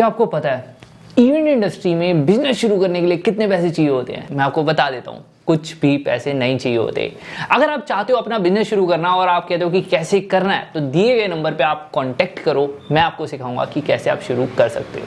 क्या आपको पता है? इवेंट इंडस्ट्री में बिज़नेस शुरू करने के लिए कितने पैसे चाहिए होते हैं? मैं आपको बता देता हूँ। कुछ भी पैसे नहीं चाहिए होते। अगर आप चाहते हो अपना बिज़नेस शुरू करना और आप कहते हो कि कैसे करना है तो दिए गए नंबर पे आप कांटेक्ट करो। मैं आपको सिखाऊँगा कि कैसे आप शुरू कर सकते हो।